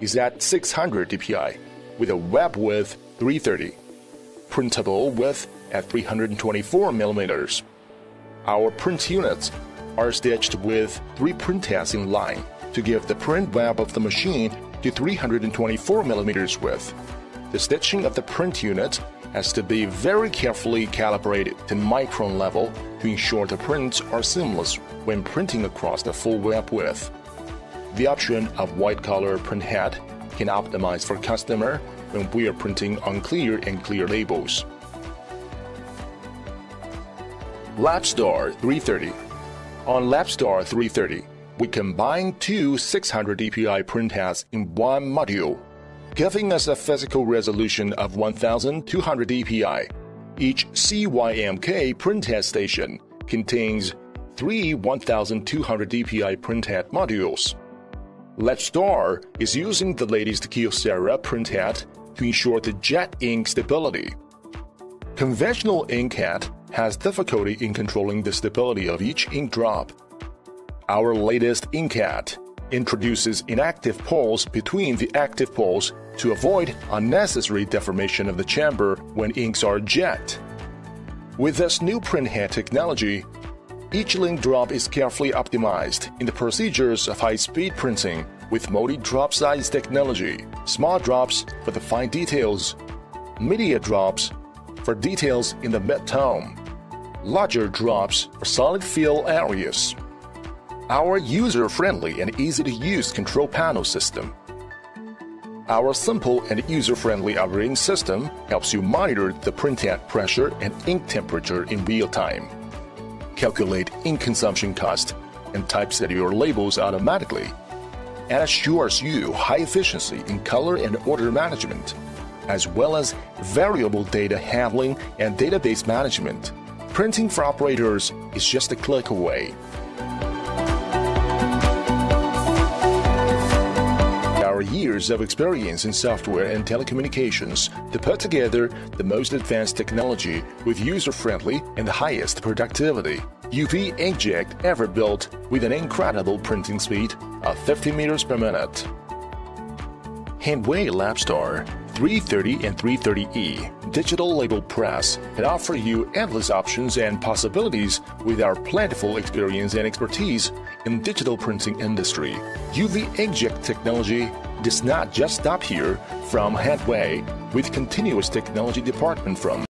is at 600 dpi with a web width 330, printable width at 324 millimeters. Our print units are stitched with three print heads in line to give the print web of the machine to 324 millimeters width. The stitching of the print unit has to be very carefully calibrated to micron level to ensure the prints are seamless when printing across the full web width. The option of white color print head can optimize for customer when we are printing unclear and clear labels. LabStar 330 On LabStar 330, we combine two 600 dpi print heads in one module, giving us a physical resolution of 1200 dpi. Each CYMK printhead station contains three 1200 dpi printhead modules. LabStar is using the latest Kyocera printhead to ensure the jet ink stability. Conventional inkhead has difficulty in controlling the stability of each ink drop. Our latest inkhead introduces inactive poles between the active poles to avoid unnecessary deformation of the chamber when inks are jet. With this new printhead technology, each ink drop is carefully optimized in the procedures of high-speed printing with multi-drop size technology, small drops for the fine details, media drops for details in the mid-tone, larger drops for solid fill areas. Our user-friendly and easy-to-use control panel system. Our simple and user-friendly operating system helps you monitor the printhead pressure and ink temperature in real time calculate ink consumption cost, and typeset your labels automatically, and assures you high efficiency in color and order management, as well as variable data handling and database management. Printing for operators is just a click away. Years of experience in software and telecommunications to put together the most advanced technology with user friendly and highest productivity. UV inkjet ever built with an incredible printing speed of 50 meters per minute. Hanway LabStar 330 and 330E digital label press can offer you endless options and possibilities with our plentiful experience and expertise in digital printing industry. UV inkjet technology does not just stop here from Hanway with continuous technology department from